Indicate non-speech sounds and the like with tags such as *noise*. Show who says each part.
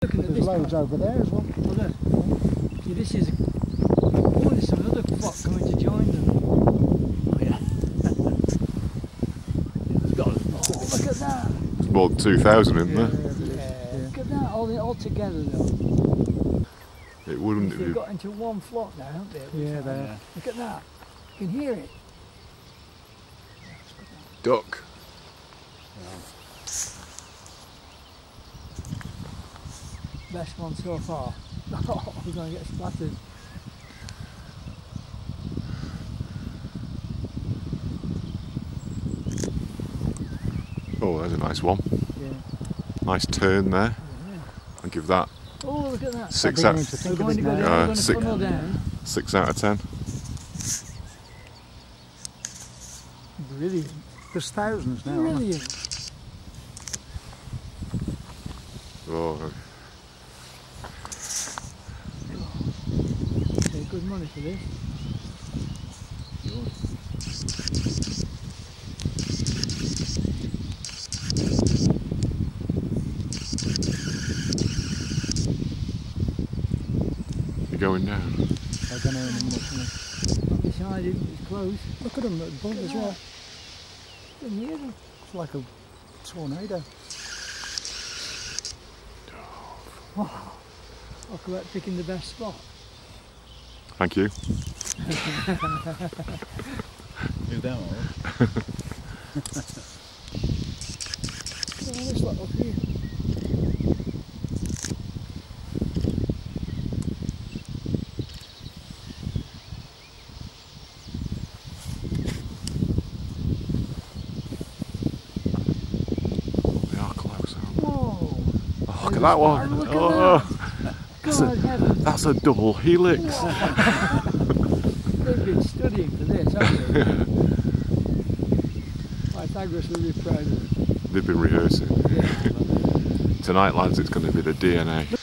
Speaker 1: Looking
Speaker 2: There's loads over there as well.
Speaker 1: Well, look. See, this is. Oh, there's some other flock coming to join them.
Speaker 3: Oh, yeah. *laughs* it's got
Speaker 1: Oh, look at that.
Speaker 4: It's more than 2,000, isn't
Speaker 2: Yeah,
Speaker 4: there?
Speaker 2: there it is.
Speaker 1: Yeah. Look at that, all, all together though.
Speaker 4: It wouldn't.
Speaker 1: They've got into one flock now, haven't they?
Speaker 2: Yeah, they
Speaker 3: yeah.
Speaker 1: Look at that. You can hear it.
Speaker 4: Duck. Oh.
Speaker 1: Best one so far. *laughs* We're going to get splattered.
Speaker 4: Oh, there's a nice one.
Speaker 1: Yeah.
Speaker 4: Nice turn there.
Speaker 1: yeah.
Speaker 4: I'll give that
Speaker 1: Oh, look at that.
Speaker 4: six out,
Speaker 2: to
Speaker 1: We're
Speaker 2: think of
Speaker 1: going to go
Speaker 4: Uh,
Speaker 1: going to
Speaker 4: six-
Speaker 1: down.
Speaker 4: six out of ten.
Speaker 1: Brilliant.
Speaker 2: There's thousands now. aren't there?
Speaker 1: Brilliant.
Speaker 4: Oh,
Speaker 1: Money this.
Speaker 4: you're going down.
Speaker 2: I don't know in a minute. yeah.
Speaker 1: Not decided, it's close.
Speaker 2: Look at them above as well.
Speaker 1: Can hear them.
Speaker 2: It's like a tornado.
Speaker 1: Oh, Talk about picking the best spot.
Speaker 4: Thank you.
Speaker 3: Move that one.
Speaker 1: Oh, up here.
Speaker 4: They are close.
Speaker 1: Whoa!
Speaker 4: Oh, look at that one.
Speaker 1: Look at
Speaker 4: Oh, That's a-
Speaker 1: God
Speaker 4: that's a double helix. *laughs*
Speaker 1: they've been studying for this, haven't they? Pythagoras will be proud of them.
Speaker 4: They've been rehearsing.
Speaker 1: Yeah. *laughs*
Speaker 4: Tonight, lads, it's going to be the DNA.